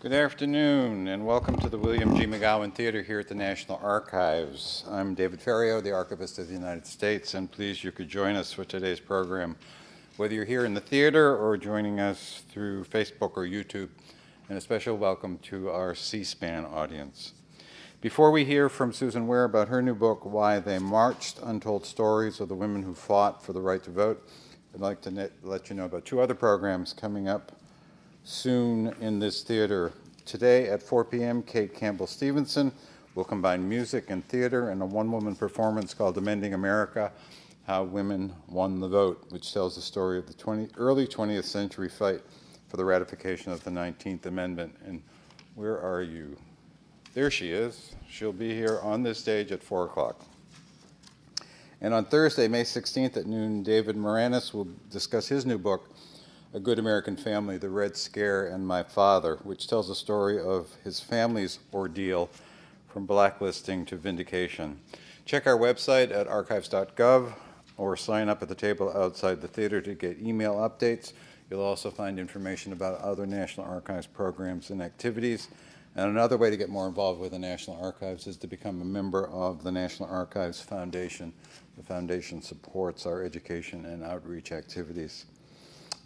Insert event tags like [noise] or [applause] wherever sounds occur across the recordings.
Good afternoon, and welcome to the William G. McGowan Theater here at the National Archives. I'm David Ferriero, the Archivist of the United States, and pleased you could join us for today's program, whether you're here in the theater or joining us through Facebook or YouTube, and a special welcome to our C-SPAN audience. Before we hear from Susan Ware about her new book, Why They Marched, Untold Stories of the Women Who Fought for the Right to Vote, I'd like to let you know about two other programs coming up soon in this theater. Today at 4 p.m., Kate Campbell Stevenson will combine music and theater in a one woman performance called Amending America How Women Won the Vote, which tells the story of the 20, early 20th century fight for the ratification of the 19th Amendment. And where are you? There she is. She'll be here on this stage at 4 o'clock. And on Thursday, May 16th at noon, David Maraniss will discuss his new book, a Good American Family, The Red Scare, and My Father, which tells the story of his family's ordeal from blacklisting to vindication. Check our website at archives.gov or sign up at the table outside the theater to get email updates. You'll also find information about other National Archives programs and activities. And another way to get more involved with the National Archives is to become a member of the National Archives Foundation. The foundation supports our education and outreach activities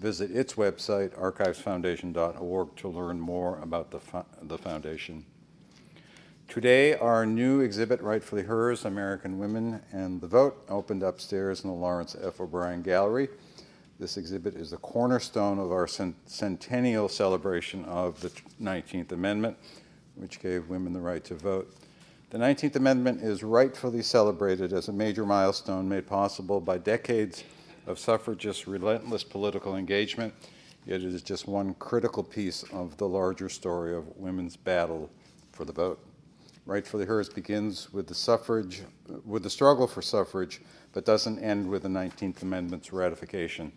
visit its website, archivesfoundation.org, to learn more about the, fo the foundation. Today, our new exhibit, Rightfully Hers American Women and the Vote, opened upstairs in the Lawrence F. O'Brien Gallery. This exhibit is the cornerstone of our centennial celebration of the 19th Amendment, which gave women the right to vote. The 19th Amendment is rightfully celebrated as a major milestone made possible by decades of suffragists' relentless political engagement, it is just one critical piece of the larger story of women's battle for the vote. Rightfully Hers begins with the suffrage, with the struggle for suffrage, but doesn't end with the 19th Amendment's ratification.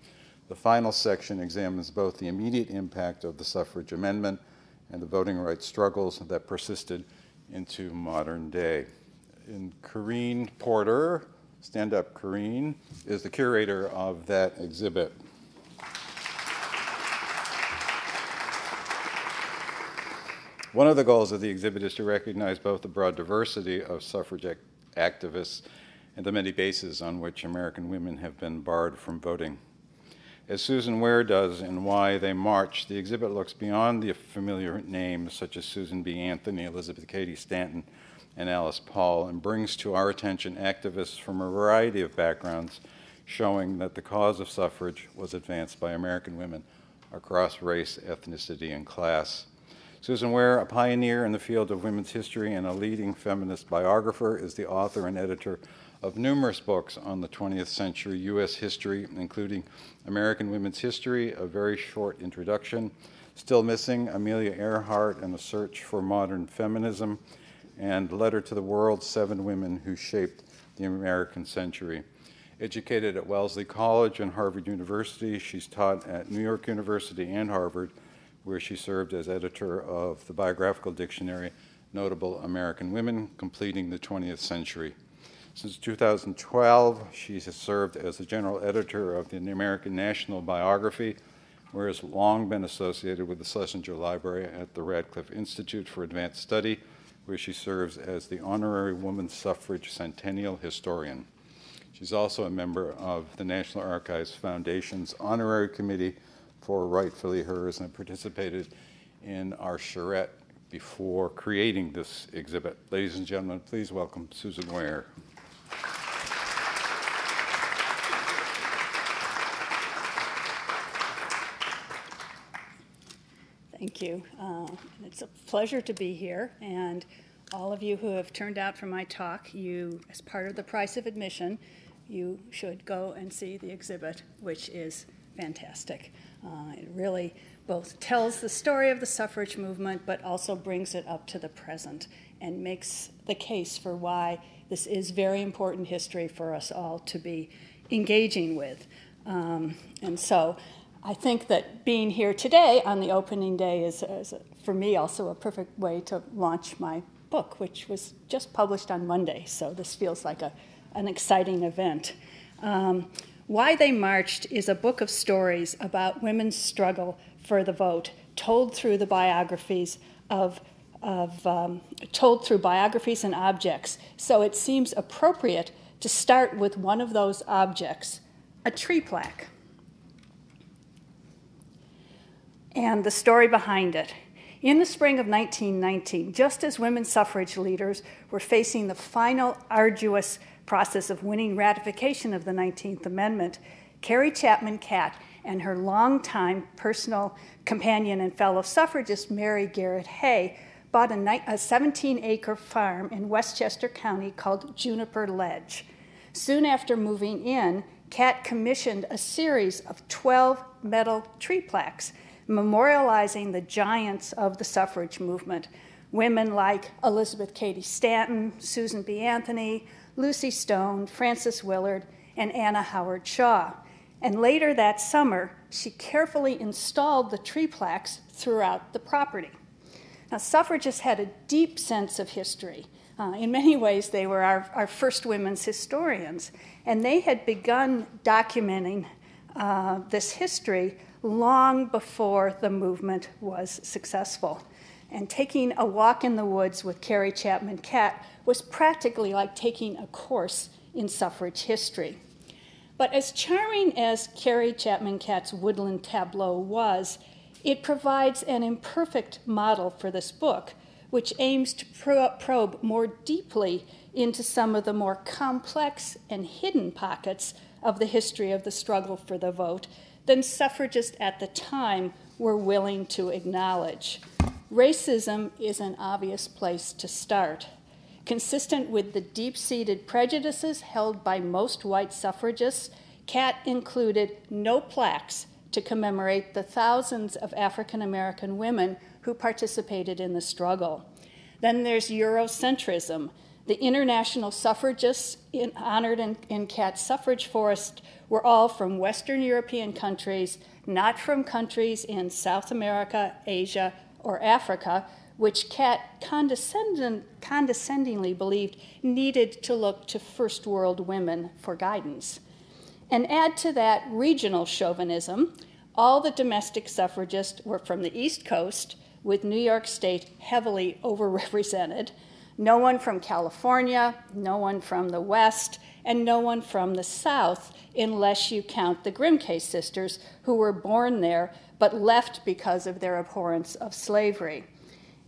The final section examines both the immediate impact of the suffrage amendment and the voting rights struggles that persisted into modern day. In Corinne Porter, Stand Up Corinne is the curator of that exhibit. One of the goals of the exhibit is to recognize both the broad diversity of suffrage activists and the many bases on which American women have been barred from voting. As Susan Ware does in Why They March, the exhibit looks beyond the familiar names such as Susan B. Anthony, Elizabeth Cady Stanton, and Alice Paul, and brings to our attention activists from a variety of backgrounds showing that the cause of suffrage was advanced by American women across race, ethnicity, and class. Susan Ware, a pioneer in the field of women's history and a leading feminist biographer, is the author and editor of numerous books on the 20th century U.S. history, including American Women's History, A Very Short Introduction, Still Missing, Amelia Earhart and a Search for Modern Feminism, and Letter to the World Seven Women Who Shaped the American Century. Educated at Wellesley College and Harvard University, she's taught at New York University and Harvard, where she served as editor of the biographical dictionary Notable American Women, completing the 20th century. Since 2012, she has served as the general editor of the American National Biography, where has long been associated with the Schlesinger Library at the Radcliffe Institute for Advanced Study, where she serves as the Honorary woman Suffrage Centennial Historian. She's also a member of the National Archives Foundation's Honorary Committee for Rightfully Hers and participated in our charrette before creating this exhibit. Ladies and gentlemen, please welcome Susan Ware. Thank you. Uh, it's a pleasure to be here, and all of you who have turned out for my talk, you, as part of the price of admission, you should go and see the exhibit, which is fantastic. Uh, it really both tells the story of the suffrage movement, but also brings it up to the present and makes the case for why this is very important history for us all to be engaging with. Um, and so I think that being here today on the opening day is, is a, for me also a perfect way to launch my book, which was just published on Monday. So this feels like a, an exciting event. Um, Why They Marched is a book of stories about women's struggle for the vote, told through the biographies of, of um, told through biographies and objects. So it seems appropriate to start with one of those objects, a tree plaque. And the story behind it. In the spring of 1919, just as women's suffrage leaders were facing the final arduous process of winning ratification of the 19th Amendment, Carrie Chapman Catt and her longtime personal companion and fellow suffragist, Mary Garrett Hay, bought a 17 acre farm in Westchester County called Juniper Ledge. Soon after moving in, Catt commissioned a series of 12 metal tree plaques memorializing the giants of the suffrage movement. Women like Elizabeth Cady Stanton, Susan B. Anthony, Lucy Stone, Frances Willard, and Anna Howard Shaw. And later that summer, she carefully installed the tree plaques throughout the property. Now, suffragists had a deep sense of history. Uh, in many ways, they were our, our first women's historians, and they had begun documenting uh, this history long before the movement was successful. And taking a walk in the woods with Carrie Chapman Catt was practically like taking a course in suffrage history. But as charming as Carrie Chapman Catt's woodland tableau was, it provides an imperfect model for this book, which aims to probe more deeply into some of the more complex and hidden pockets of the history of the struggle for the vote than suffragists at the time were willing to acknowledge. Racism is an obvious place to start. Consistent with the deep seated prejudices held by most white suffragists, Catt included no plaques to commemorate the thousands of African American women who participated in the struggle. Then there's Eurocentrism. The international suffragists in, honored in, in Catt's suffrage forest were all from Western European countries, not from countries in South America, Asia, or Africa, which Catt condescend- condescendingly believed needed to look to first world women for guidance. And add to that regional chauvinism, all the domestic suffragists were from the East Coast, with New York State heavily [laughs] overrepresented. No one from California, no one from the West, and no one from the South, unless you count the Grimke sisters, who were born there but left because of their abhorrence of slavery.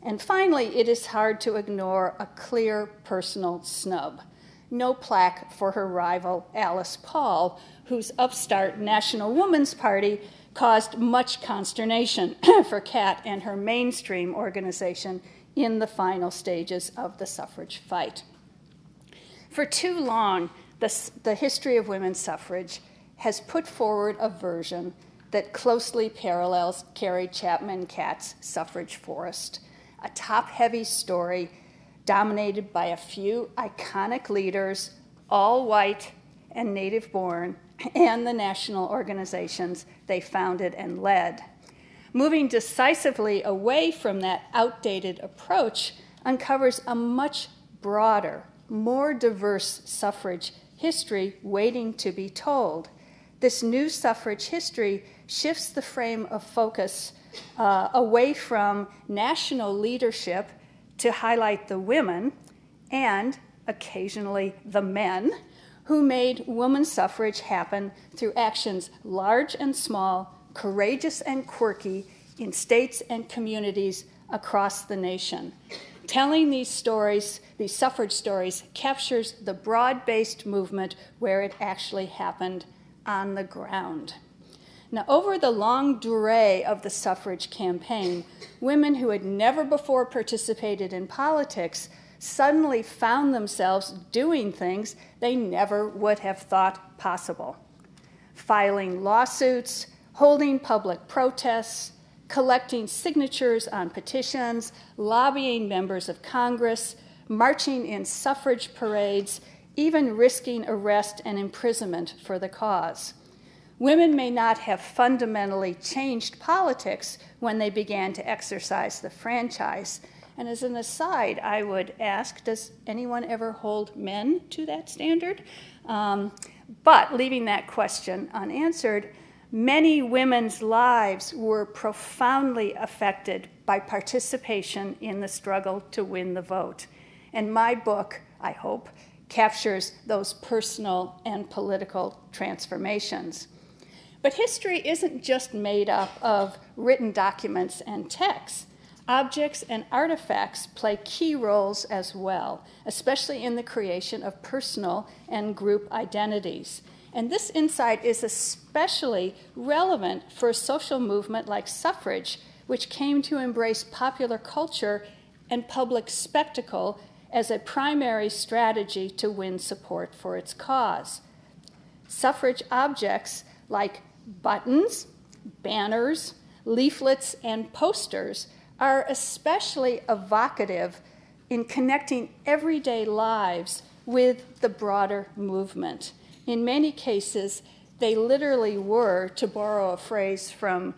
And finally, it is hard to ignore a clear personal snub. No plaque for her rival, Alice Paul, whose upstart National Woman's Party caused much consternation [clears throat] for Catt and her mainstream organization in the final stages of the suffrage fight. For too long, the, the history of women's suffrage has put forward a version that closely parallels Carrie Chapman Catt's suffrage forest, a top heavy story dominated by a few iconic leaders, all white and native born, and the national organizations they founded and led. Moving decisively away from that outdated approach uncovers a much broader, more diverse suffrage history waiting to be told. This new suffrage history shifts the frame of focus uh, away from national leadership to highlight the women and occasionally the men who made women's suffrage happen through actions large and small, courageous and quirky in states and communities across the nation. Telling these stories, these suffrage stories, captures the broad based movement where it actually happened on the ground. Now, over the long durée of the suffrage campaign, women who had never before participated in politics suddenly found themselves doing things they never would have thought possible filing lawsuits, holding public protests, collecting signatures on petitions, lobbying members of Congress, marching in suffrage parades, even risking arrest and imprisonment for the cause. Women may not have fundamentally changed politics when they began to exercise the franchise. And as an aside, I would ask Does anyone ever hold men to that standard? Um, but leaving that question unanswered, many women's lives were profoundly affected by participation in the struggle to win the vote. And my book, I hope, captures those personal and political transformations. But history isn't just made up of written documents and texts. Objects and artifacts play key roles as well, especially in the creation of personal and group identities. And this insight is especially relevant for a social movement like suffrage, which came to embrace popular culture and public spectacle as a primary strategy to win support for its cause. Suffrage objects like buttons, banners, leaflets, and posters are especially evocative in connecting everyday lives with the broader movement. In many cases, they literally were, to borrow a phrase from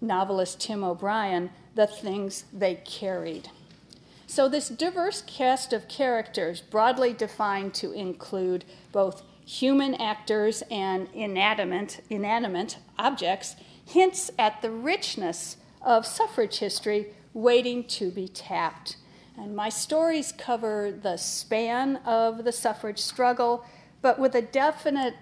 novelist Tim O'Brien, the things they carried. So, this diverse cast of characters, broadly defined to include both human actors and inanimate, inanimate objects, hints at the richness of suffrage history waiting to be tapped. And my stories cover the span of the suffrage struggle, but with a definite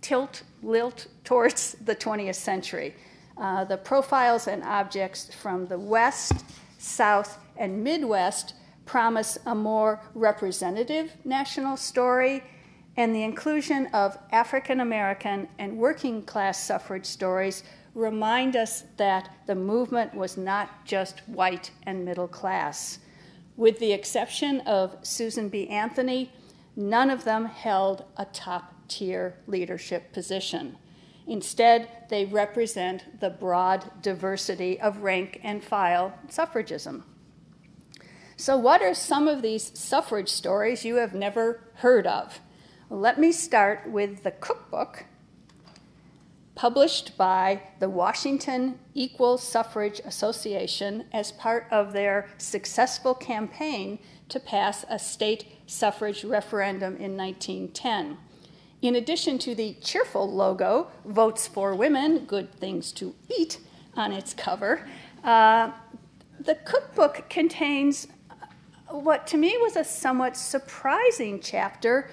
tilt, lilt towards the 20th century. Uh, the profiles and objects from the West, South, and Midwest promise a more representative national story and the inclusion of African American and working class suffrage stories remind us that the movement was not just white and middle class. With the exception of Susan B. Anthony, none of them held a top tier leadership position. Instead, they represent the broad diversity of rank and file suffragism. So, what are some of these suffrage stories you have never heard of? Let me start with the cookbook published by the Washington Equal Suffrage Association as part of their successful campaign to pass a state suffrage referendum in 1910. In addition to the cheerful logo, Votes for Women, Good Things to Eat, on its cover, uh, the cookbook contains what to me was a somewhat surprising chapter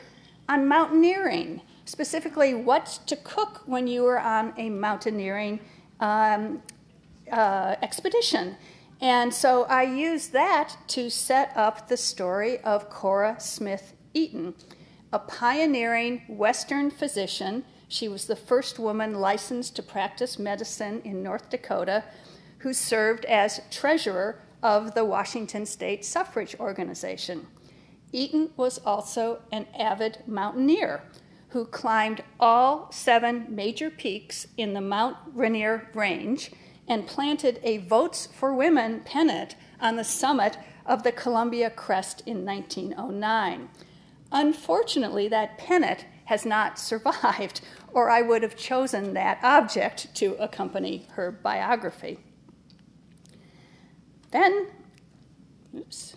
on mountaineering, specifically what to cook when you were on a mountaineering um, uh, expedition. And so I used that to set up the story of Cora Smith Eaton, a pioneering Western physician. She was the first woman licensed to practice medicine in North Dakota who served as treasurer of the Washington State Suffrage Organization. Eaton was also an avid mountaineer who climbed all seven major peaks in the Mount Rainier Range and planted a Votes for Women pennant on the summit of the Columbia Crest in 1909. Unfortunately, that pennant has not [laughs] survived, or I would have chosen that object to accompany her biography. Then, oops,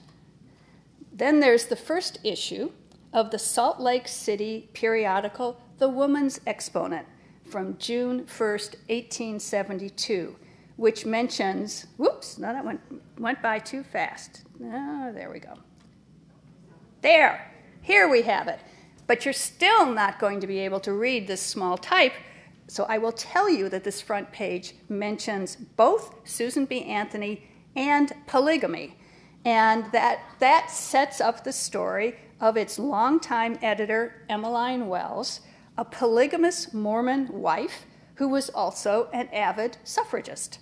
then there's the first issue of the Salt Lake City periodical, The Woman's Exponent, from June 1st, 1872, which mentions, whoops, no, that went, went by too fast. Oh, there we go. There, here we have it. But you're still not going to be able to read this small type, so I will tell you that this front page mentions both Susan B. Anthony and polygamy and that, that sets up the story of its longtime editor, Emmeline Wells, a polygamous Mormon wife who was also an avid suffragist.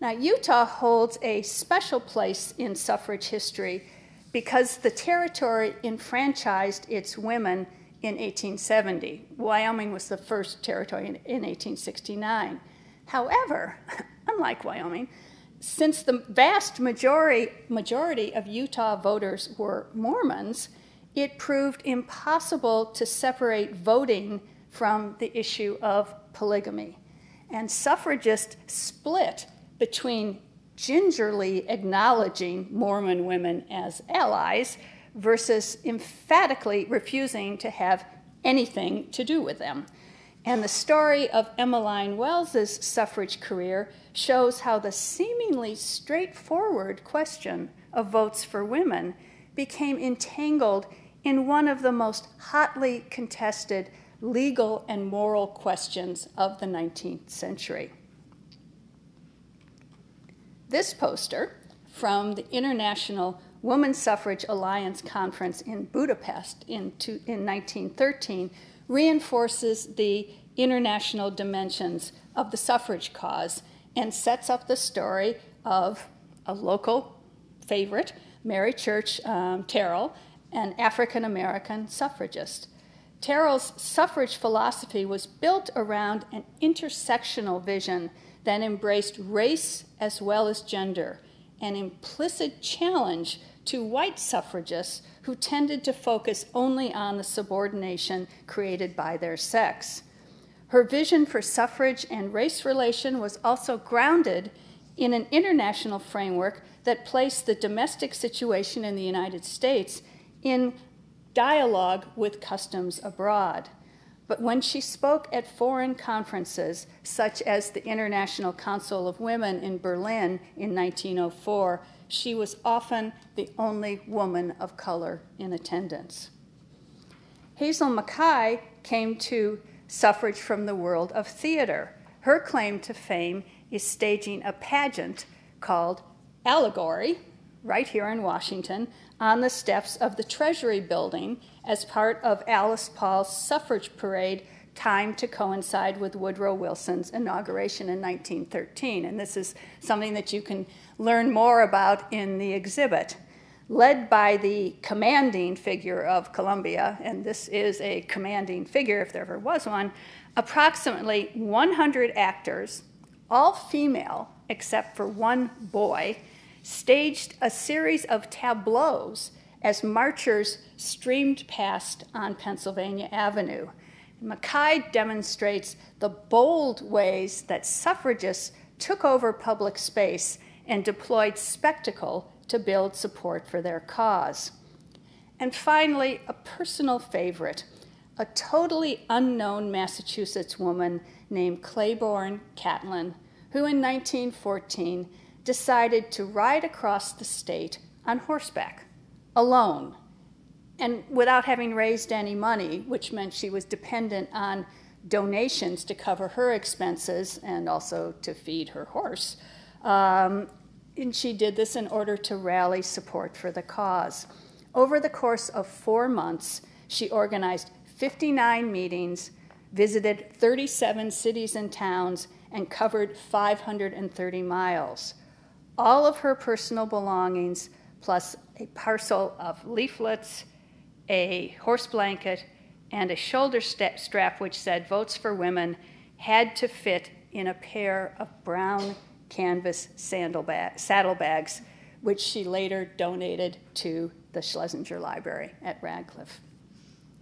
Now, Utah holds a special place in suffrage history because the territory enfranchised its women in 1870. Wyoming was the first territory in, in 1869. However, [laughs] unlike Wyoming, since the vast majority, majority of Utah voters were Mormons, it proved impossible to separate voting from the issue of polygamy. And suffragists split between gingerly acknowledging Mormon women as allies versus emphatically refusing to have anything to do with them. And the story of Emmeline Wells's suffrage career shows how the seemingly straightforward question of votes for women became entangled in one of the most hotly contested legal and moral questions of the 19th century. This poster from the International Woman Suffrage Alliance Conference in Budapest in, two, in 1913 reinforces the international dimensions of the suffrage cause and sets up the story of a local favorite, Mary Church um, Terrell, an African American suffragist. Terrell's suffrage philosophy was built around an intersectional vision that embraced race as well as gender, an implicit challenge to white suffragists who tended to focus only on the subordination created by their sex. Her vision for suffrage and race relation was also grounded in an international framework that placed the domestic situation in the United States in dialogue with customs abroad. But when she spoke at foreign conferences, such as the International Council of Women in Berlin in 1904, she was often the only woman of color in attendance. Hazel MacKaye came to suffrage from the world of theater. Her claim to fame is staging a pageant called Allegory, right here in Washington, on the steps of the Treasury building as part of Alice Paul's suffrage parade timed to coincide with Woodrow Wilson's inauguration in 1913. And this is something that you can learn more about in the exhibit. Led by the commanding figure of Columbia, and this is a commanding figure if there ever was one, approximately 100 actors, all female except for one boy, staged a series of tableaus as marchers streamed past on Pennsylvania Avenue. MacKaye demonstrates the bold ways that suffragists took over public space and deployed spectacle to build support for their cause. And finally, a personal favorite a totally unknown Massachusetts woman named Claiborne Catlin, who in 1914 decided to ride across the state on horseback, alone, and without having raised any money, which meant she was dependent on donations to cover her expenses and also to feed her horse. Um, and she did this in order to rally support for the cause. Over the course of four months, she organized 59 meetings, visited 37 cities and towns, and covered 530 miles all of her personal belongings, plus a parcel of leaflets, a horse blanket, and a shoulder strap which said Votes for Women, had to fit in a pair of brown canvas saddlebags, which she later donated to the Schlesinger Library at Radcliffe.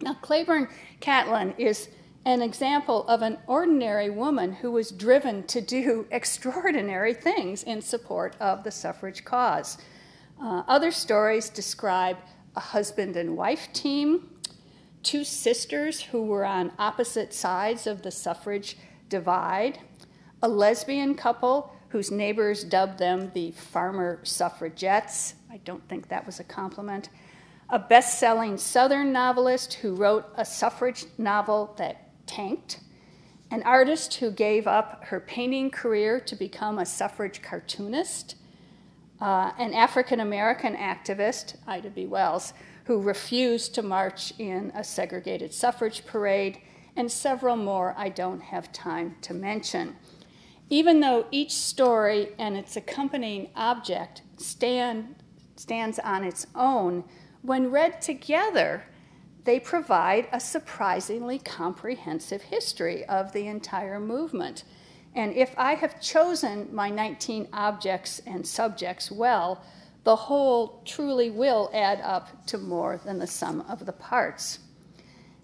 Now, Claiborne Catlin is an example of an ordinary woman who was driven to do [laughs] extraordinary things in support of the suffrage cause. Uh, other stories describe a husband and wife team, two sisters who were on opposite sides of the suffrage divide, a lesbian couple whose neighbors dubbed them the farmer suffragettes. I don't think that was a compliment. A best selling Southern novelist who wrote a suffrage novel that tanked, an artist who gave up her painting career to become a suffrage cartoonist, uh, an African American activist, Ida B. Wells, who refused to march in a segregated suffrage parade, and several more I don't have time to mention. Even though each story and its accompanying object stand, stands on its own, when read together, they provide a surprisingly comprehensive history of the entire movement. And if I have chosen my 19 objects and subjects well, the whole truly will add up to more than the sum of the parts.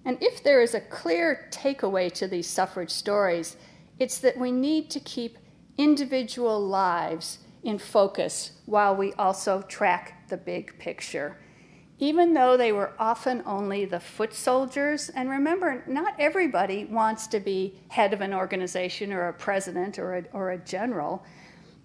And if there is a clear takeaway to these suffrage stories, it's that we need to keep individual lives in focus while we also track the big picture even though they were often only the foot soldiers. And remember, not everybody wants to be head of an organization or a president or a, or a general.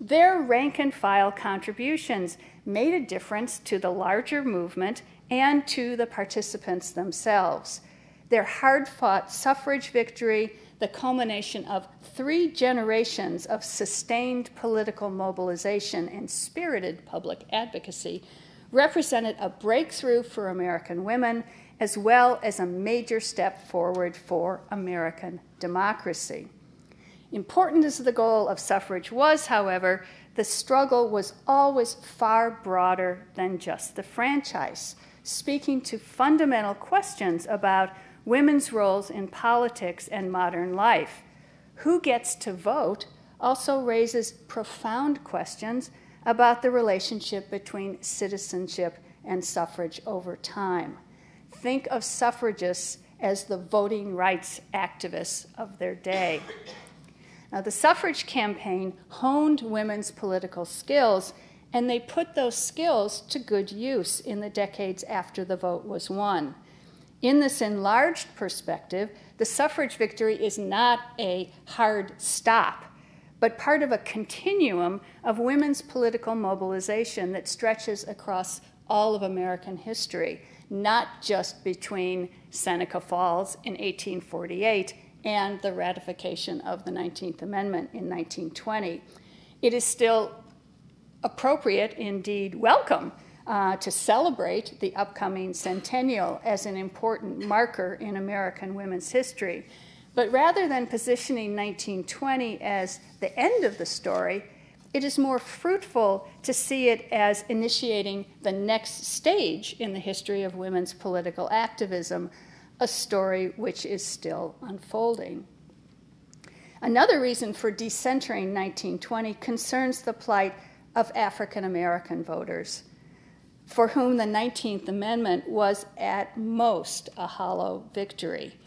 Their rank and file contributions made a difference to the larger movement and to the participants themselves. Their hard fought suffrage victory, the culmination of three generations of sustained political mobilization and spirited public advocacy, represented a breakthrough for American women as well as a major step forward for American democracy. Important as the goal of suffrage was, however, the struggle was always far broader than just the franchise, speaking to fundamental questions about women's roles in politics and modern life. Who gets to vote also raises profound questions about the relationship between citizenship and suffrage over time. Think of suffragists as the voting rights activists of their day. Now, the suffrage campaign honed women's political skills, and they put those skills to good use in the decades after the vote was won. In this enlarged perspective, the suffrage victory is not a hard stop but part of a continuum of women's political mobilization that stretches across all of American history, not just between Seneca Falls in 1848 and the ratification of the 19th Amendment in 1920. It is still appropriate, indeed welcome, uh, to celebrate the upcoming centennial as an important marker in American women's history. But rather than positioning 1920 as the end of the story, it is more fruitful to see it as initiating the next stage in the history of women's political activism, a story which is still unfolding. Another reason for decentering 1920 concerns the plight of African American voters, for whom the 19th Amendment was at most a hollow victory.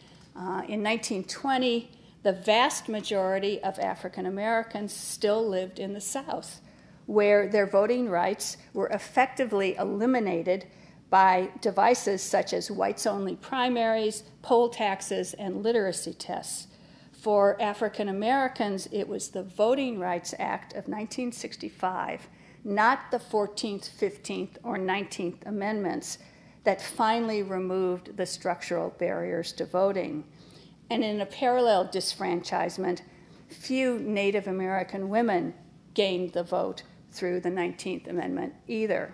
Uh, in 1920, the vast majority of African Americans still lived in the South, where their voting rights were effectively eliminated by devices such as whites only primaries, poll taxes, and literacy tests. For African Americans, it was the Voting Rights Act of 1965, not the 14th, 15th, or 19th Amendments, that finally removed the structural barriers to voting. And in a parallel disfranchisement, few Native American women gained the vote through the 19th Amendment either.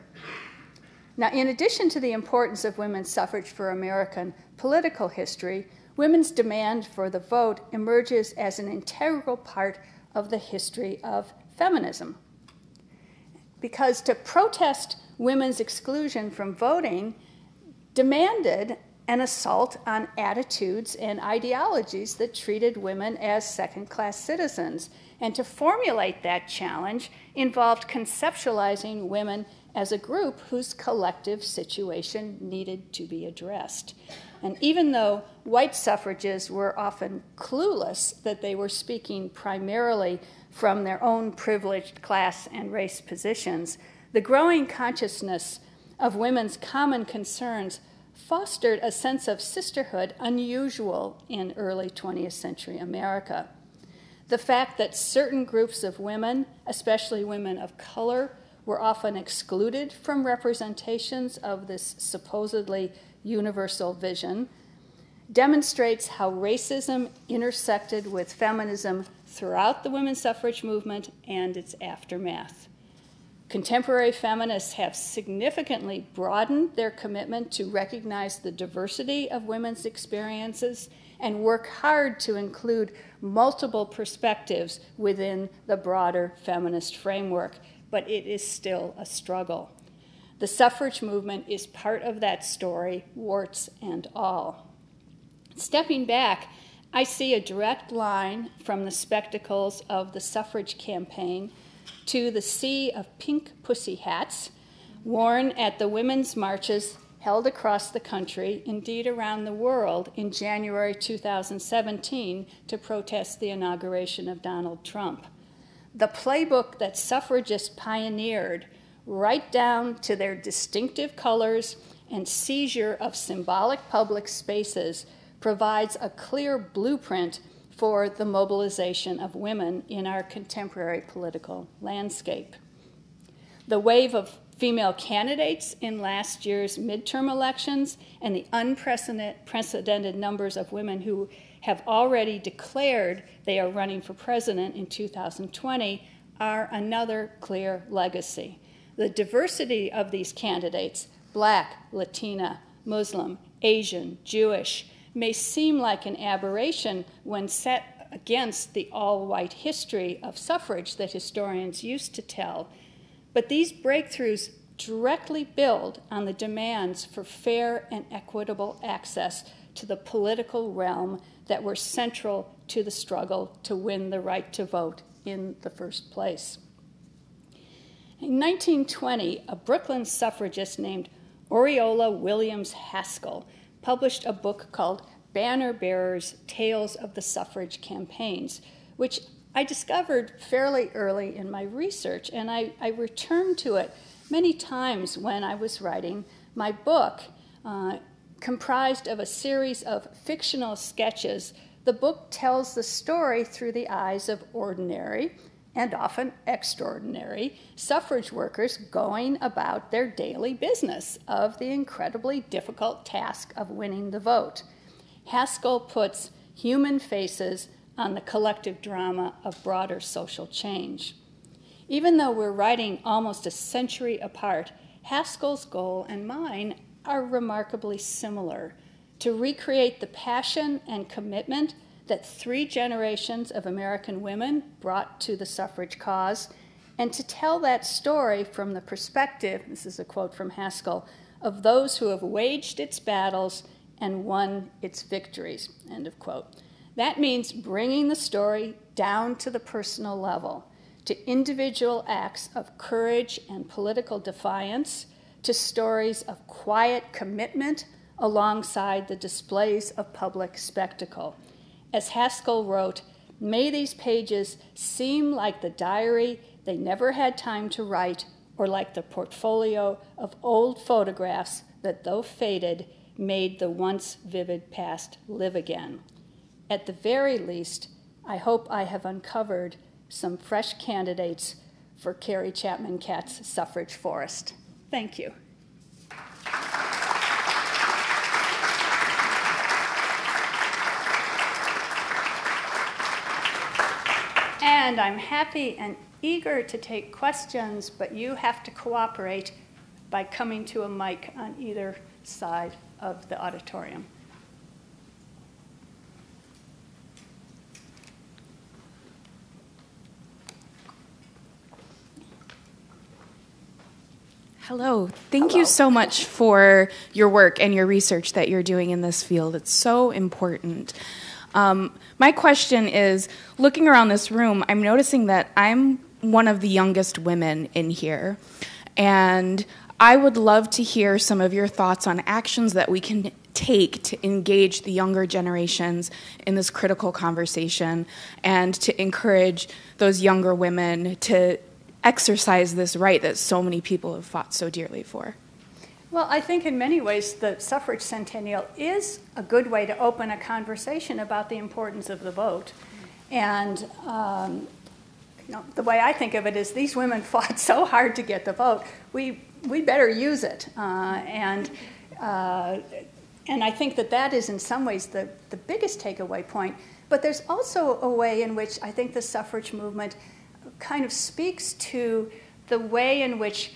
Now, in addition to the importance of women's suffrage for American political history, women's demand for the vote emerges as an integral part of the history of feminism. Because to protest women's exclusion from voting demanded an assault on attitudes and ideologies that treated women as second class citizens. And to formulate that challenge involved conceptualizing women as a group whose collective situation needed to be addressed. And even though white suffragists were often clueless that they were speaking primarily from their own privileged class and race positions, the growing consciousness of women's common concerns fostered a sense of sisterhood unusual in early 20th century America. The fact that certain groups of women, especially women of color, were often excluded from representations of this supposedly universal vision demonstrates how racism intersected with feminism throughout the women's suffrage movement and its aftermath. Contemporary feminists have significantly broadened their commitment to recognize the diversity of women's experiences and work hard to include multiple perspectives within the broader feminist framework, but it is still a struggle. The suffrage movement is part of that story, warts and all. Stepping back, I see a direct line from the spectacles of the suffrage campaign to the sea of pink pussy hats worn at the women's marches held across the country, indeed around the world, in January 2017 to protest the inauguration of Donald Trump. The playbook that suffragists pioneered, right down to their distinctive colors and seizure of symbolic public spaces provides a clear blueprint for the mobilization of women in our contemporary political landscape. The wave of female candidates in last year's midterm elections and the unprecedented numbers of women who have already declared they are running for president in 2020 are another clear legacy. The diversity of these candidates, black, Latina, Muslim, Asian, Jewish, may seem like an aberration when set against the all white history of suffrage that historians used to tell. But these breakthroughs directly build on the demands for fair and equitable access to the political realm that were central to the struggle to win the right to vote in the first place. In 1920, a Brooklyn suffragist named Oreola Williams Haskell published a book called Banner Bearers Tales of the Suffrage Campaigns, which I discovered fairly early in my research, and I, I returned to it many times when I was writing my book. Uh, comprised of a series of fictional sketches, the book tells the story through the eyes of ordinary and often extraordinary suffrage workers going about their daily business of the incredibly difficult task of winning the vote. Haskell puts human faces on the collective drama of broader social change. Even though we're writing almost a century apart, Haskell's goal and mine are remarkably similar to recreate the passion and commitment that three generations of American women brought to the suffrage cause, and to tell that story from the perspective, this is a quote from Haskell, of those who have waged its battles and won its victories, end of quote. That means bringing the story down to the personal level, to individual acts of courage and political defiance, to stories of quiet commitment alongside the displays of public spectacle. As Haskell wrote, may these pages seem like the diary they never had time to write or like the portfolio of old photographs that, though faded, made the once vivid past live again. At the very least, I hope I have uncovered some fresh candidates for Carrie Chapman Catt's suffrage forest. Thank you. And I'm happy and eager to take questions, but you have to cooperate by coming to a mic on either side of the auditorium. Hello. Thank Hello. you so much for your work and your research that you're doing in this field. It's so important. Um, my question is looking around this room, I'm noticing that I'm one of the youngest women in here. And I would love to hear some of your thoughts on actions that we can take to engage the younger generations in this critical conversation and to encourage those younger women to exercise this right that so many people have fought so dearly for? Well, I think in many ways the suffrage centennial is a good way to open a conversation about the importance of the vote. And um, you know, the way I think of it is these women [laughs] fought so hard to get the vote. We, we better use it. Uh, and, uh, and I think that that is in some ways the, the biggest takeaway point. But there's also a way in which I think the suffrage movement kind of speaks to the way in which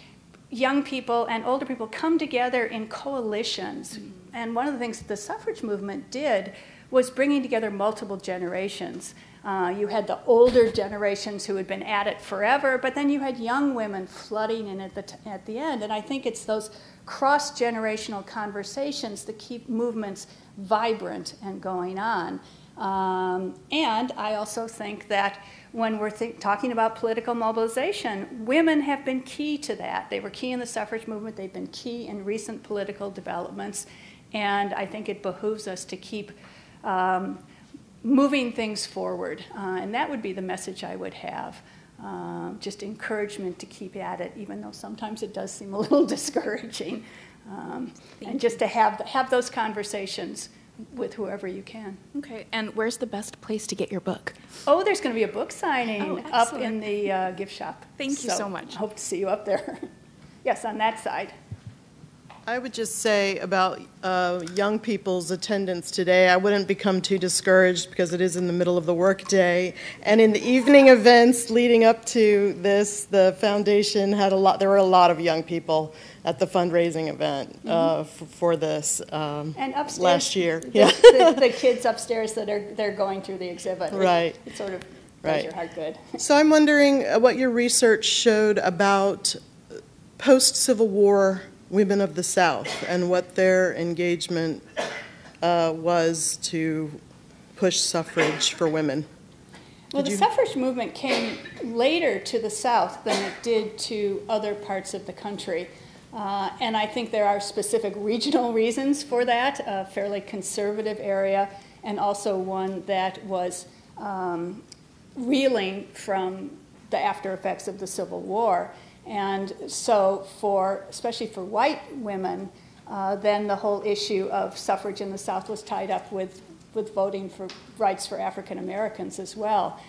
young people and older people come together in coalitions. Mm-hmm. And one of the things that the suffrage movement did was bringing together multiple generations. Uh, you had the older generations who had been at it forever, but then you had young women flooding in at the, t- at the end. And I think it's those cross generational conversations that keep movements vibrant and going on. Um, and I also think that when we're talking about political mobilization, women have been key to that. They were key in the suffrage movement, they've been key in recent political developments, and I think it behooves us to keep um, moving things forward. Uh, and that would be the message I would have. um, just encouragement to keep at it, even though sometimes it does seem a little [laughs] discouraging. Um, and just to have, have those conversations with whoever you can. Okay, and where's the best place to get your book? Oh, there's going to be a book signing Oh, up in the uh, gift shop. Thank you so much. Hope to see you up there. [laughs] yes, on that side. I would just say about uh, young people's attendance today, I wouldn't become too discouraged because it is in the middle of the workday. And in the evening events leading up to this, the foundation had a lot, there were a lot of young people at the fundraising event uh, f- for this um, And upstairs. last year. The, Yeah. the, the kids upstairs that are they're going through the exhibit. Right. It, sort of does Right. your heart good. [laughs] So I'm wondering uh, what your research showed about post-Civil War women of the South and what their engagement uh, was to push suffrage for women. Well, Did the you- suffrage movement came later to the South than it did to other parts of the country. Uh, and I think there are specific regional [laughs] reasons for that, a fairly conservative area, and also one that was um, reeling from the after effects of the Civil War. And so, for especially for white women, uh, then the whole issue of suffrage in the South was tied up with, with voting for rights for African Americans as well.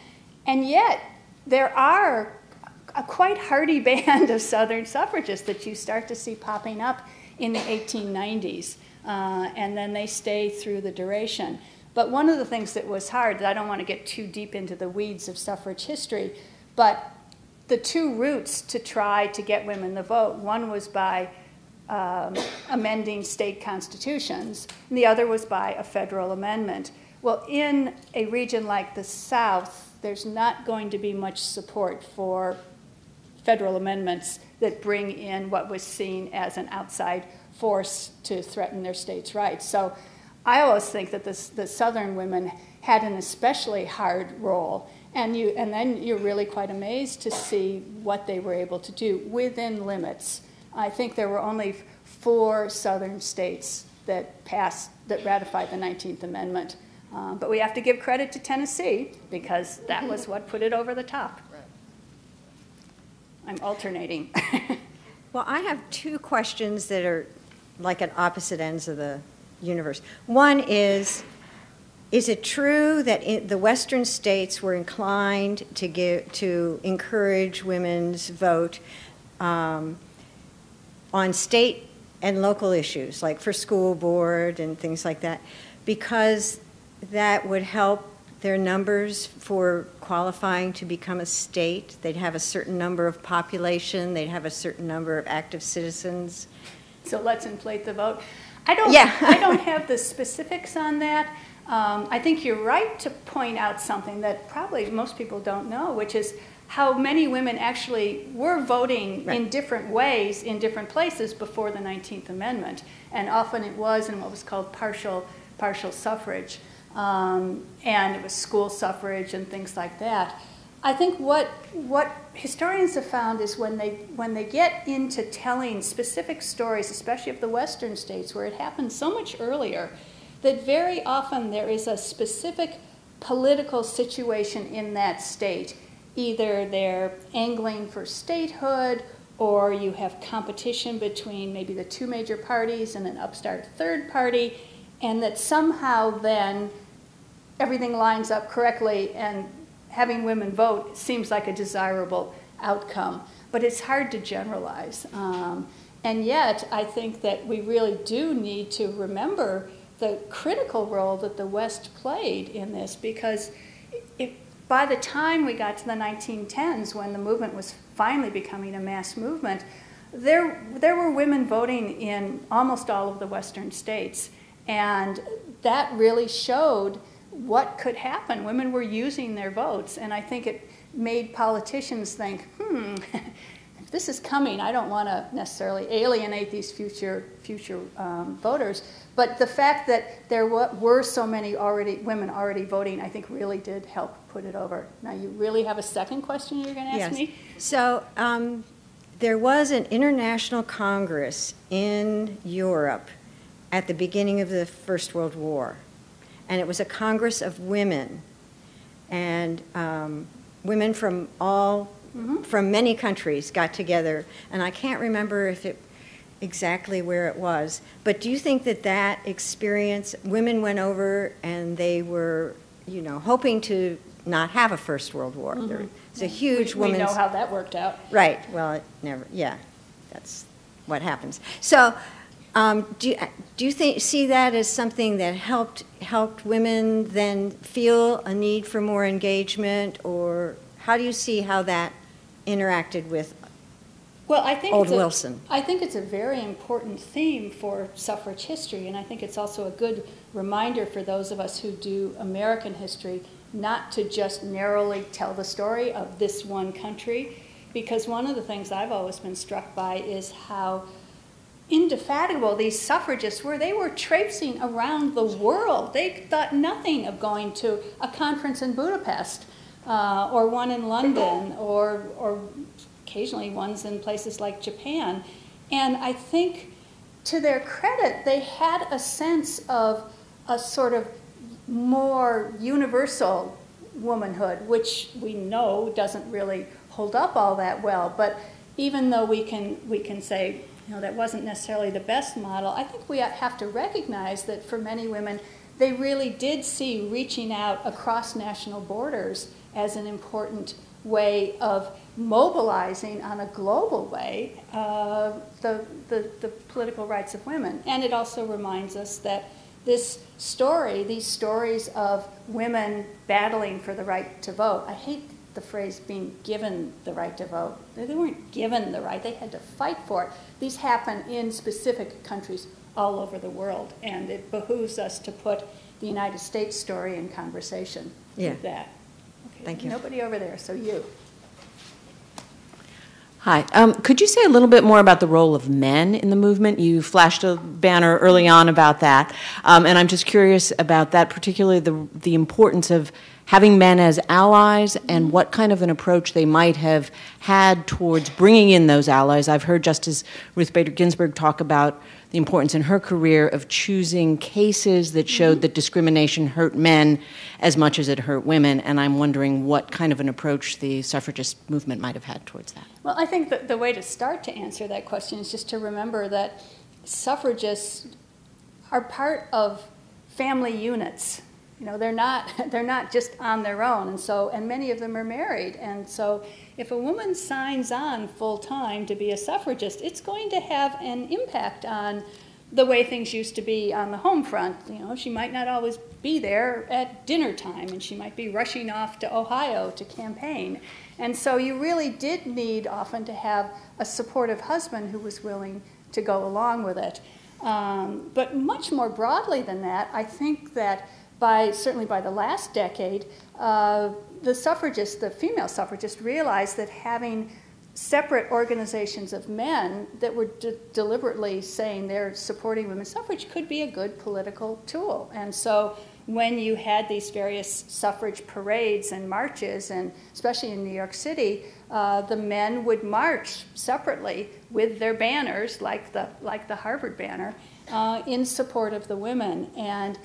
And yet, there are a quite hardy [laughs] band of Southern suffragists that you start to see popping up in the 1890s, uh, and then they stay through the duration. But one of the things that was hard, I don't want to get too deep into the weeds of suffrage history, but the two routes to try to get women the vote one was by um, amending state constitutions, and the other was by a federal amendment. Well, in a region like the South, there's not going to be much support for federal amendments that bring in what was seen as an outside force to threaten their states' rights. So I always think that this, the Southern women had an especially hard role. And, you, and then you're really quite amazed to see what they were able to do within limits. I think there were only four Southern states that passed, that ratified the 19th Amendment. Uh, but we have to give credit to Tennessee because that was what put it over the top. I'm alternating. [laughs] Well, I have two questions that are like at opposite ends of the universe. One is, is it true that in the western states were inclined to give, to encourage women's vote um, on state and local issues, like for school board and things like that, because that would help their numbers for qualifying to become a state. They'd have a certain number of population, they'd have a certain number of active citizens. So let's inflate the vote. I don't, Yeah. I don't have the specifics on that. Um, I think you're right to point out something that probably most people don't know, which is how many women actually were voting in different ways in different places before the 19th Amendment. And often it was in what was called partial, partial suffrage. Um, and it was school suffrage and things like that. I think what what historians have found is when they when they get into telling specific stories, especially of the western states where it happened so much earlier, that very often there is a specific political situation in that state. Either they're angling for statehood or you have competition between maybe the two major parties and an upstart third party, and that somehow then everything lines up correctly and having women vote seems like a desirable outcome. But it's hard to generalize. Um, and yet, I think that we really do need to remember the critical role that the West played in this because if, by the time we got to the 1910s, when the movement was finally becoming a mass movement, there, there were women voting in almost all of the Western states. And that really showed what could happen. Women were using their votes, and I think it made politicians think, hmm, [laughs] if this is coming, I don't want to necessarily alienate these future future um, voters. But the fact that there were so many already women already voting, I think, really did help put it over. Now, you really have a second question you're going to ask Yes. me? So um, there was an international congress in Europe at the beginning of the First World War, and it was a congress of women, and um, women from all from many countries got together, and I can't remember if it exactly where it was. But do you think that that experience, women went over and they were, you know, hoping to not have a First World War? There- It's a huge We- We know how that worked out. Right, well, it never, yeah, that's what happens. So, um, do you, do you think, see that as something that helped, helped women then feel a need for more engagement? Or how do you see how that interacted with, Well, I think Old it's a- Wilson. I think it's a very important theme for suffrage history, and I think it's also a good reminder for those of us who do American history not to just narrowly tell the story of this one country, because one of the things I've always been struck by is how indefatigable these suffragists were. They were traipsing around the world. They thought nothing of going to a conference in Budapest uh, or one in London or, or occasionally ones in places like Japan. And I think to their credit, they had a sense of a sort of more universal womanhood, which we know doesn't really hold up all that well. But even though we can, we can say, you know, that wasn't necessarily the best model, I think we have to recognize that for many women, they really did see reaching out across national borders as an important way of mobilizing on a global way uh, the, the, the political rights of women. And it also reminds us that this story, these stories of women battling for the right to vote, I hate the phrase being given the right to vote. They weren't given the right, they had to fight for it. These happen in specific countries all over the world, and it behooves us to put the United States story in conversation Yeah. with that. Okay, Thank you. Nobody over there, so you. Hi. Um, could you say a little bit more about the role of men in the movement? You flashed a banner early on about that, um, and I'm just curious about that, particularly the the importance of having men as allies and what kind of an approach they might have had towards bringing in those allies. I've heard Justice Ruth Bader Ginsburg talk about the importance in her career of choosing cases that showed that discrimination hurt men as much as it hurt women, and I'm wondering what kind of an approach the suffragist movement might have had towards that. Well, I think that the way to start to answer that question is just to remember that suffragists are part of family units. You know, they're not [laughs] they're not just on their own, and so and many of them are married, and so if a woman signs on full time to be a suffragist, it's going to have an impact on the way things used to be on the home front. You know, she might not always be there at dinner time, and she might be rushing off to Ohio to campaign. And so you really did need often to have a supportive husband who was willing to go along with it. Um, but much more broadly than that, I think that by certainly by the last decade, uh, the suffragists, the female suffragists, realized that having separate organizations of men that were de- deliberately saying they're supporting women's suffrage could be a good political tool. And so when you had these various suffrage parades and marches, and especially in New York City, uh, the men would march separately with their banners, like the, like the Harvard banner, uh, in support of the women. And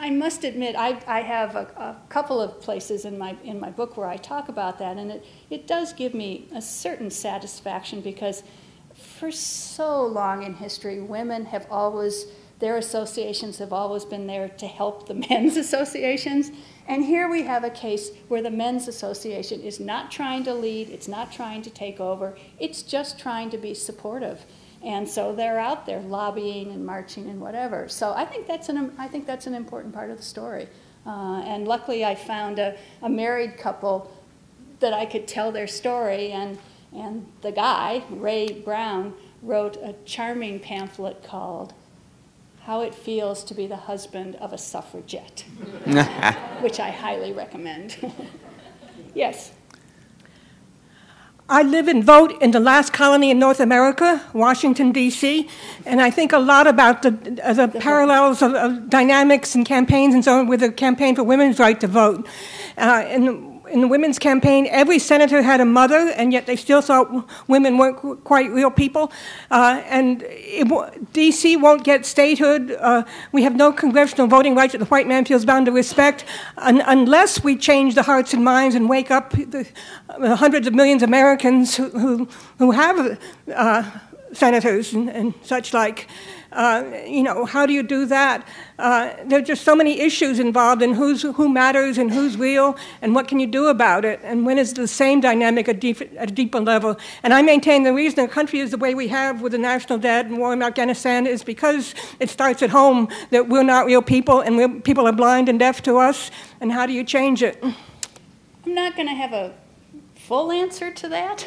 I must admit, I, I have a, a, couple of places in my, in my book where I talk about that, and it, it does give me a certain satisfaction because for so long in history, women have always, their associations have always been there to help the [laughs] men's associations. And here we have a case where the men's association is not trying to lead, it's not trying to take over, it's just trying to be supportive. And so they're out there lobbying and marching and whatever. So I think that's an, I think that's an important part of the story. Uh, and luckily, I found a, a married couple that I could tell their story. And, and the guy, Ray Brown, wrote a charming pamphlet called How It Feels to Be the Husband of a Suffragette, [laughs] which I highly recommend. [laughs] yes. I live and vote in the last colony in North America, Washington, D.C., and I think a lot about the, uh, the parallels of, of, dynamics and campaigns and so on with the campaign for women's right to vote. Uh, and in the women's campaign, every senator had a mother, and yet they still thought women weren't qu- quite real people. Uh, and D.C. won't get statehood. Uh, we have no congressional voting rights that the white man feels bound to respect un- unless we change the hearts and minds and wake up the uh, hundreds of millions of Americans who, who, who have uh, senators and, and such like. Uh, you know, how do you do that? Uh, there are just so many issues involved in who's, who matters and who's real and what can you do about it and when is the same dynamic at, deep, at a deeper level. And I maintain the reason the country is the way we have with the national debt and war in Afghanistan is because it starts at home that we're not real people and we're, people are blind and deaf to us. And how do you change it? I'm not going to have a full answer to that.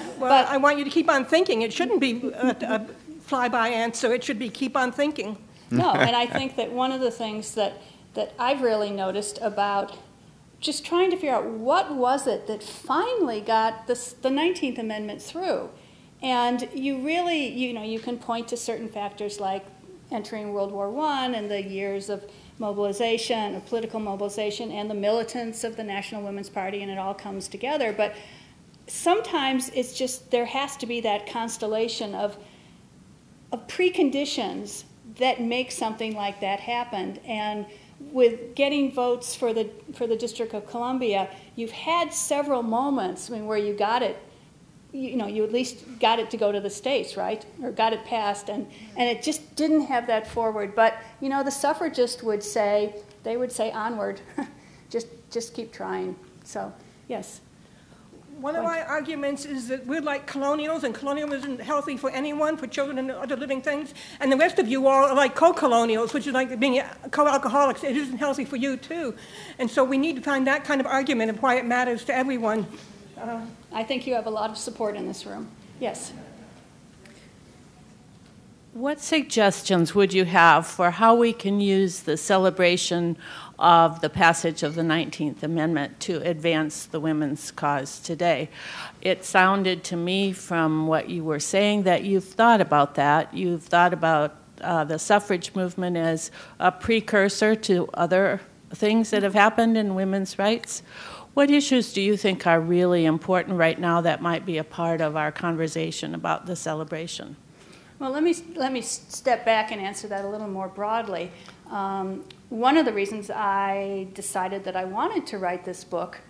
[laughs] Well, I want you to keep on thinking. It shouldn't be a, a fly-by answer. It should be keep on thinking. No, [laughs] and I think that one of the things that, that I've really noticed about just trying to figure out what was it that finally got this, the 19th Amendment through. And you really, you know, you can point to certain factors like entering World War I and the years of mobilization, of political mobilization, and the militants of the National Women's Party, and it all comes together. But sometimes it's just there has to be that constellation of of preconditions that make something like that happen. And with getting votes for the for the District of Columbia, you've had several moments I mean, where you got it. You know, you at least got it to go to the states, right, or got it passed, and and it just didn't have that forward. But you know, the suffragists would say they would say onward, [laughs] just just keep trying. So yes. One of my arguments is that we're like colonials, and colonialism isn't healthy for anyone, for children and other living things. And the rest of you all are like co-colonials, which is like being co-alcoholics. It isn't healthy for you too. And so we need to find that kind of argument of why it matters to everyone. Uh, I think you have a lot of support in this room. Yes. What suggestions would you have for how we can use the celebration of the passage of the 19th Amendment to advance the women's cause today? It sounded to me from what you were saying that you've thought about that. You've thought about uh, the suffrage movement as a precursor to other things that have happened in women's rights. What issues do you think are really important right now that might be a part of our conversation about the celebration? Well, let me, let me step back and answer that a little more broadly. Um, one of the reasons I decided that I wanted to write this book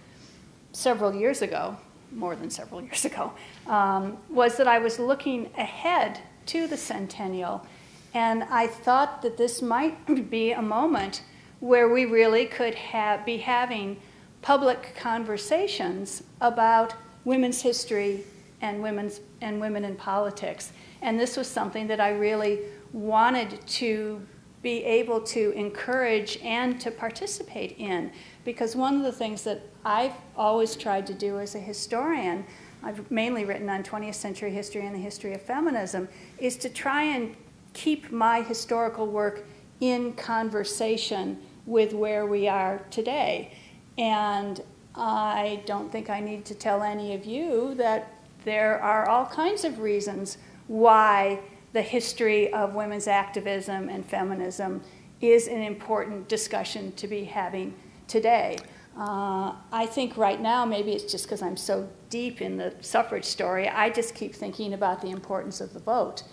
several years ago, more than several [laughs] years ago, um, was that I was looking ahead to the centennial. And I thought that this might [laughs] be a moment where we really could have, be having public conversations about women's history and, women's, and women in politics. And this was something that I really wanted to be able to encourage and to participate in. Because one of the things that I've always tried to do as a historian, I've mainly written on 20th century history and the history of feminism, is to try and keep my historical work in conversation with where we are today. And I don't think I need to tell any of you that there are all kinds of reasons why the history of women's activism and feminism is an important discussion to be having today. Uh, I think right now, maybe it's just because I'm so deep in the suffrage story, I just keep thinking about the importance of the vote.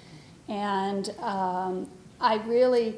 And um, I really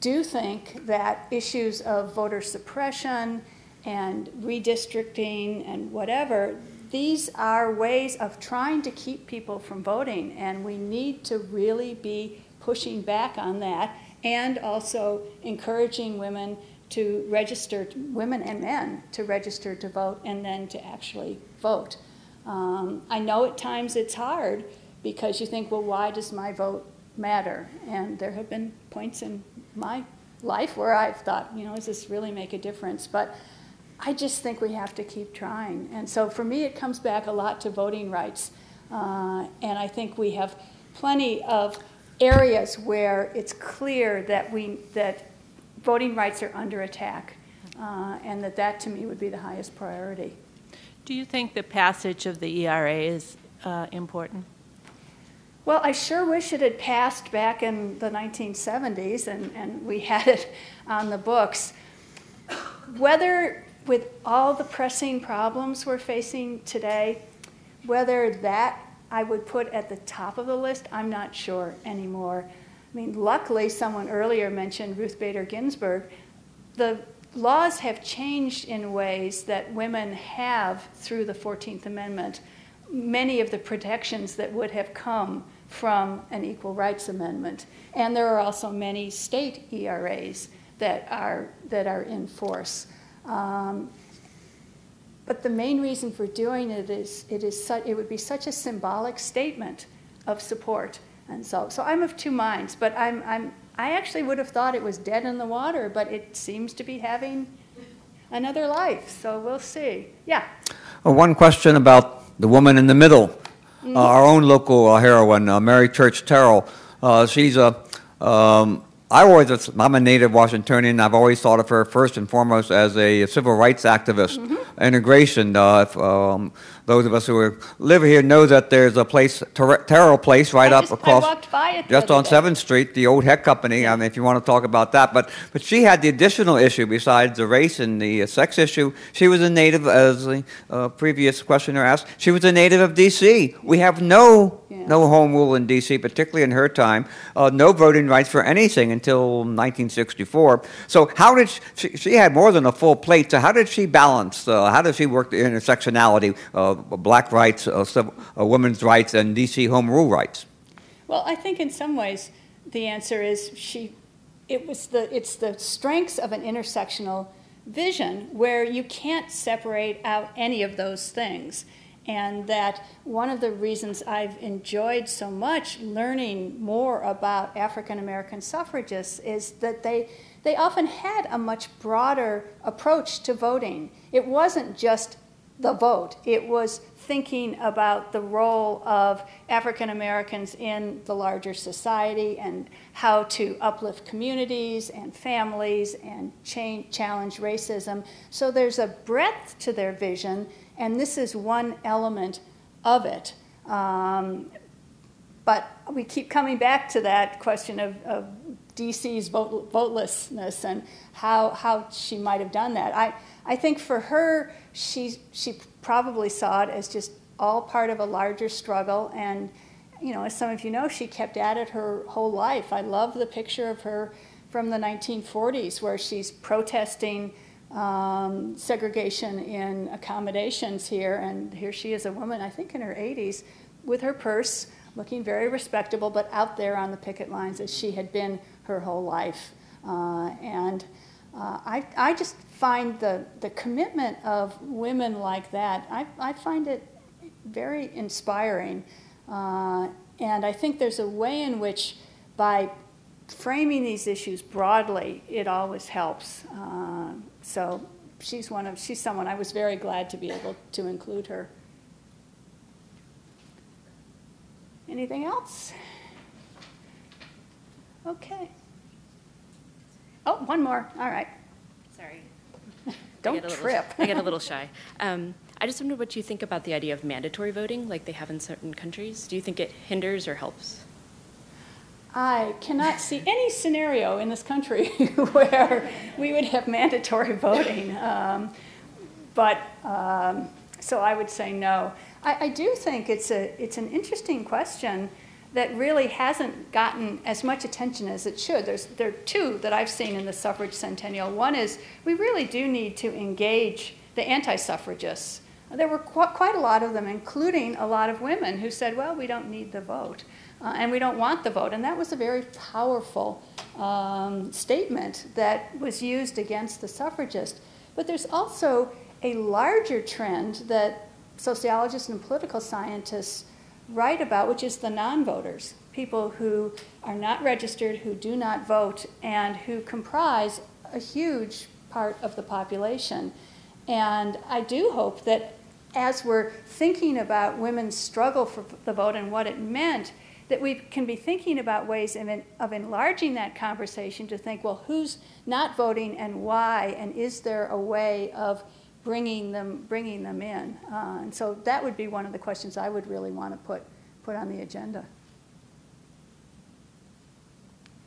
do think that issues of voter suppression and redistricting and whatever, these are ways of trying to keep people from voting, and we need to really be pushing back on that and also encouraging women to register, women and men, to register to vote and then to actually vote. Um, I know at times it's hard because you think, well, why does my vote matter? And there have been points in my life where I've thought, you know, does this really make a difference? But I just think we have to keep trying. And so for me, it comes back a lot to voting rights. Uh, and I think we have plenty of areas where it's clear that, we, that voting rights are under attack. Uh, and that that to me would be the highest priority. Do you think the passage of the ERA is uh, important? Well, I sure wish it had passed back in the 1970s and, and we had it on the books. Whether with all the pressing problems we're facing today, whether that I would put at the top of the list, I'm not sure anymore. I mean, luckily, someone earlier mentioned Ruth Bader Ginsburg. The laws have changed in ways that women have through the 14th Amendment many of the protections that would have come from an equal rights amendment. And there are also many state ERAs that are, that are in force. Um, but the main reason for doing it is it, is su- it would be such a symbolic statement of support. And so, so I'm of two minds, but I'm, I'm, I actually would have thought it was dead in the water, but it seems to be having another life. So we'll see. Yeah. Uh, one question about the woman in the middle, uh, our own local uh, heroine, uh, Mary Church Terrell. Uh, she's a, um, I always, I'm a native Washingtonian. I've always thought of her first and foremost as a civil rights activist. Integration. Uh, if, um, those of us who are, live here know that there's a place, Ter- Terrell Place, right I up just- across, walked by it just on. Seventh Street, the old Hecht Company. I mean, if you want to talk about that, but but she had the additional issue besides the race and the uh, sex issue. She was a native, as the uh, previous questioner asked. She was a native of D.C. We have no Yeah. no home rule in D.C., particularly in her time. Uh, no voting rights for anything until 1964. So how did she, she, she had more than a full plate? So how did she balance? Uh, how did she work the intersectionality of black rights, uh, uh, women's rights, and D.C. home rule rights? Well, I think in some ways the answer is she. It was the it's the strengths of an intersectional vision where you can't separate out any of those things, and that one of the reasons I've enjoyed so much learning more about African American suffragists is that they they often had a much broader approach to voting. It wasn't just the vote. It was thinking about the role of African Americans in the larger society and how to uplift communities and families and change, challenge racism. So there's a breadth to their vision, and this is one element of it. Um, but we keep coming back to that question of, of DC's vote, votelessness and how, how she might have done that. I, I think for her, she, she probably saw it as just all part of a larger struggle. And, you know, as some of you know, she kept at it her whole life. I love the picture of her from the 1940s where she's protesting um, segregation in accommodations here. And here she is, a woman, I think in her 80s, with her purse, looking very respectable, but out there on the picket lines as she had been her whole life. Uh, and uh, I, I just find the, the commitment of women like that, I, I find it very inspiring. Uh, and I think there's a way in which, by framing these issues broadly, it always helps. Uh, so she's one of she's someone I was very glad to be able to include her. Anything else? Okay. Oh, one more. All right. Sorry. [laughs] Don't I get a little- trip. [laughs] I get a little shy. Um, I just wonder what you think about the idea of mandatory voting, like they have in certain countries. Do you think it hinders or helps? I cannot see any scenario in this country [laughs] where we would have mandatory voting. Um, but um, so I would say no. I, I do think it's a it's an interesting question that really hasn't gotten as much attention as it should. There's there are two that I've seen in the suffrage centennial. One is we really do need to engage the anti-suffragists. There were qu- quite a lot of them, including a lot of women, who said, "Well, we don't need the vote." uh, and we don't want the vote. And that was a very powerful um, statement that was used against the suffragists. But there's also a larger trend that sociologists and political scientists write about, which is the non voters people who are not registered, who do not vote, and who comprise a huge part of the population. And I do hope that as we're thinking about women's struggle for the vote and what it meant, that we can be thinking about ways of, en- of enlarging that conversation to think, well, who's not voting and why, and is there a way of bringing them, bringing them in? Uh, and so that would be one of the questions I would really want to put, put on the agenda.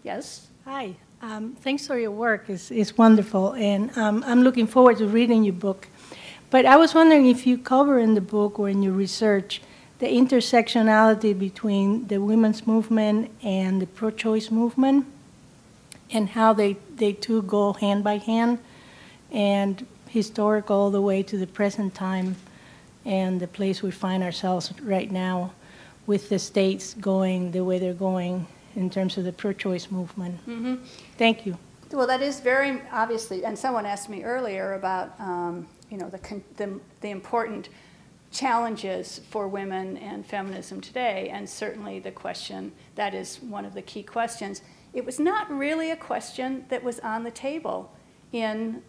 Yes? Hi, Um, thanks for your work. It's, it's wonderful, and um, I'm looking forward to reading your book. But I was wondering if you cover in the book or in your research the intersectionality between the women's movement and the pro-choice movement, and how they, they two go hand by hand, and historical all the way to the present time, and the place we find ourselves right now, with the states going the way they're going in terms of the pro-choice movement. Mm-hmm. Thank you. Well, that is very obviously, and someone asked me earlier about, um, you know, the, the, the important challenges for women and feminism today, and certainly the question, that is one of the key questions. It was not really a question that was on the table in,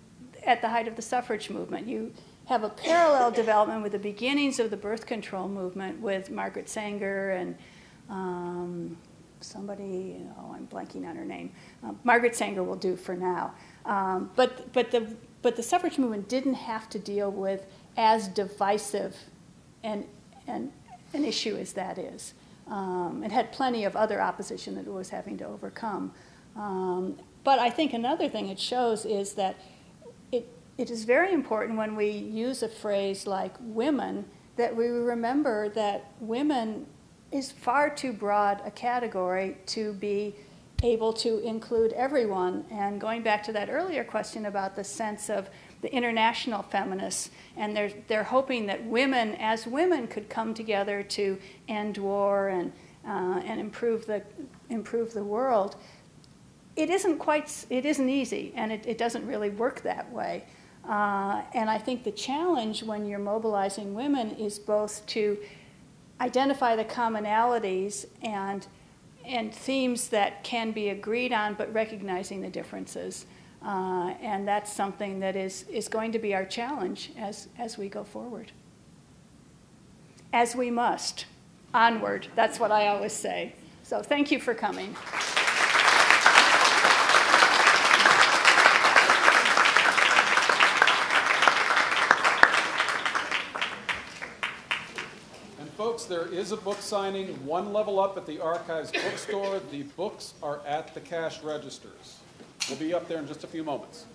at the height of the suffrage movement. You have a parallel development with the beginnings of the birth control movement with Margaret Sanger and um, somebody, oh, I'm blanking on her name. Uh, Margaret Sanger will do for now. Um, but, but, the, but the suffrage movement didn't have to deal with as divisive an, an, an issue as that is. Um, it had plenty of other opposition that it was having to overcome. Um, but I think another thing it shows is that it, is very important when we use a phrase like women that we remember that women is far too broad a category to be able to include everyone. And going back to that earlier question about the sense of the international feminists, and they're, they're hoping that women, as women, could come together to end war and, uh, and improve, the, improve the world. It isn't quite, it isn't easy, and it, it doesn't really work that way. Uh, and I think the challenge when you're mobilizing women is both to identify the commonalities and, and themes that can be agreed on, but recognizing the differences. Uh, and that's something that is, is going to be our challenge as, as we go forward. As we must. Onward. That's what I always say. So thank you for coming. And there is a book signing one level up at the Archives bookstore. The books are at the cash registers. We'll be up there in just a few moments.